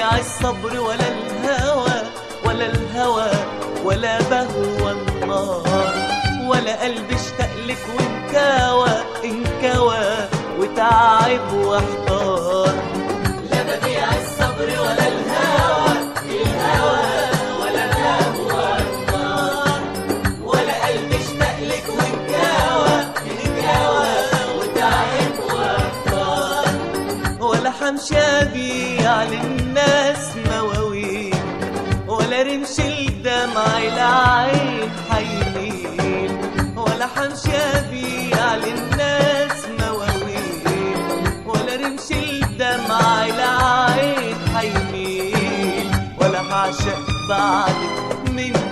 الصبر ولا الهوى ولا الهوى ولا بهوى النار ولا قلبي اشتاق لك وانكوى انكوى وتعب واحتار. لا الصبر ولا الهوى الهوى ولا من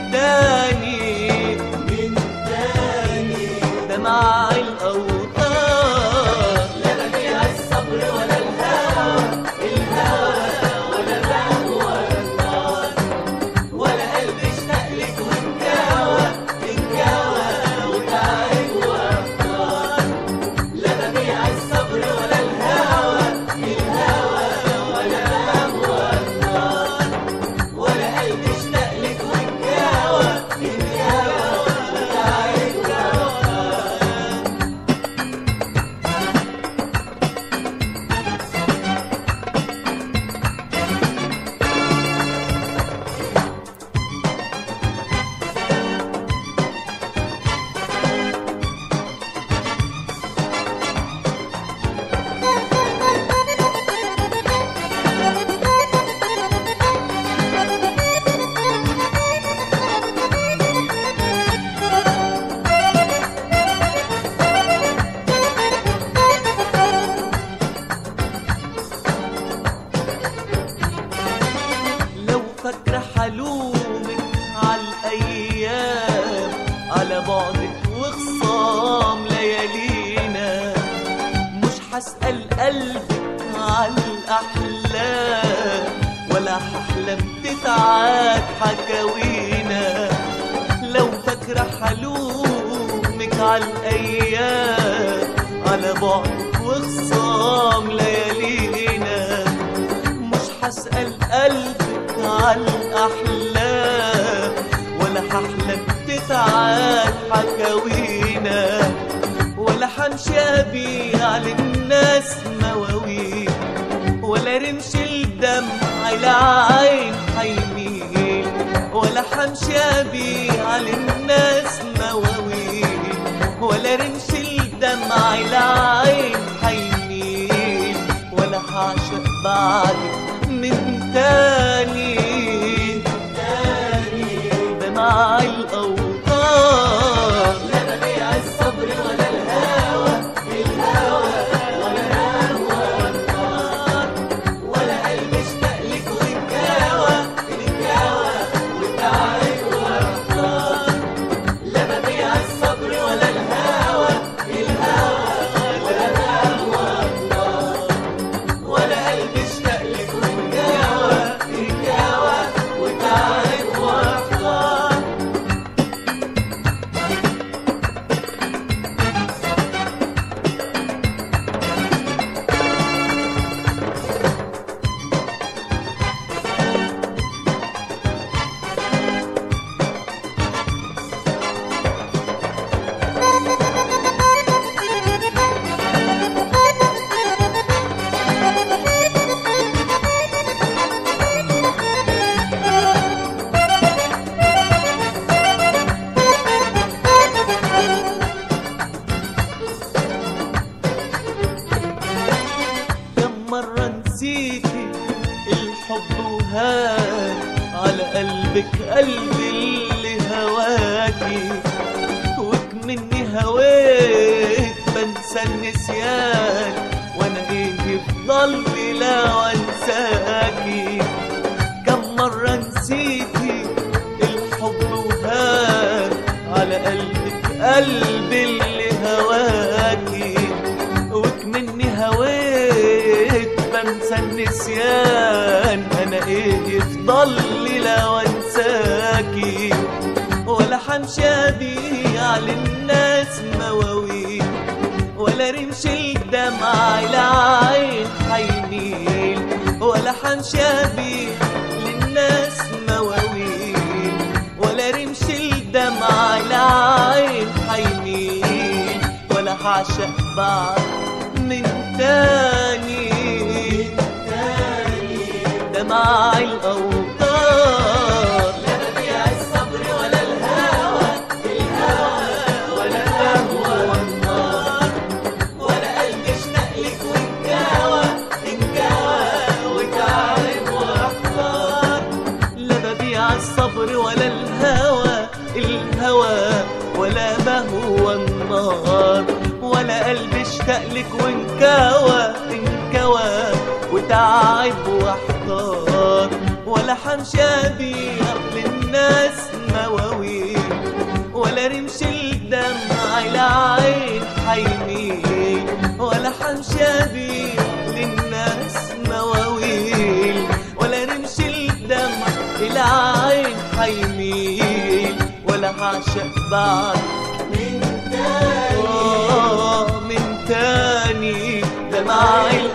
بعدك وخصام ليالينا. مش هسأل قلبك عالأحلام ولا هحلم تتعاد حكاوينا. لو فاكرة حلومك عالأيام على بعدك وخصام ليالينا. مش هسأل قلبك عالأحلام أبيع للناس مواويل ولا رمش الدمع العين حيميل ولا همشي أبيع للناس مواويل ولا رمش الدمع العين حيميل ولا هعشق بعدك من تاني قلبك قلبي اللي هواكي وكمني هويت بنسى النسيان وأنا إيه يفضل لي لا انساكي كم مرة نسيتي الحب وهان على قلبك قلبي اللي هواكي وكمني هويت بنسى النسيان أنا إيه يفضل لي لو انساكي ولا حمشي ابيع للناس مواويل ولا رمش الدمع العين حيميل ولا حمشي ابيع للناس مواويل ولا رمش الدمع العين حيميل ولا هعشق بعد من تاني. دمع الأوطار ولا بهوى النار النهار ولا قلبي اشتاق لك وانكوى انكوى وتعب وأحتار. ولا حمش ابيض للناس مواويل ولا رمش الدمع العين حيني ولا حمش ابيض للناس مواويل ولا رمش الدمع العين حيني ولا هعشق بعد من تاني. من تاني. دمع